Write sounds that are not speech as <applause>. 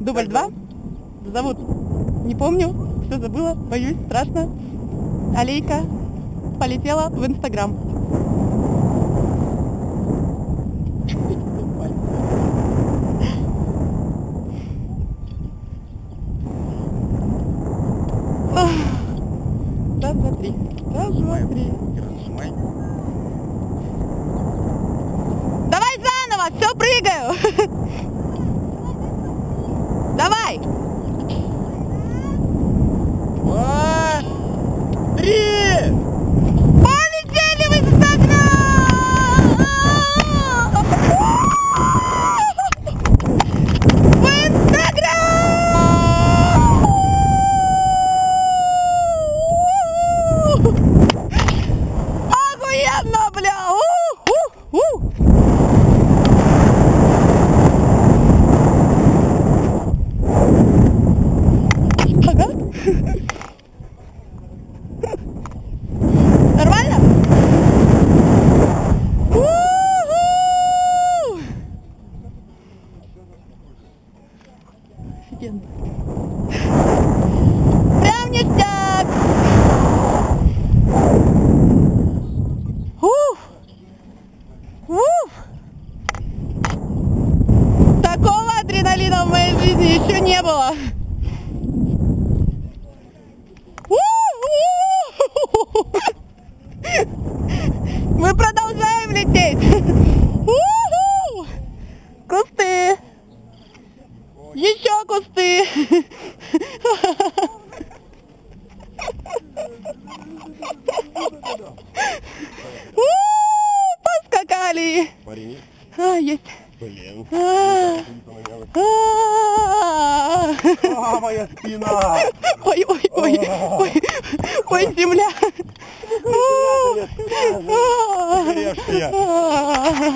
Дубль Как два. Зовут? Не помню. Все забыла. Боюсь. Страшно. Алейка полетела в Инстаграм. Раз, два, три. Раз, два, три. Разжимай. Давай заново, все прыгаю. <laughs> Давай. Два, три! Полетели в Инстаграм! В Инстаграм! Охуенно, бля! У, у, у. Ага. Нормально? У-ху! Офигенно. Прям ништяк! Уф! Уф! Такого адреналина в моей жизни еще не было. <laughs> Мы продолжаем У, Поскакали. Парень, А, есть. блин. А, а. А, моя спина! Ой, ой, ой, ой, ой, земля. Ты режься я. А.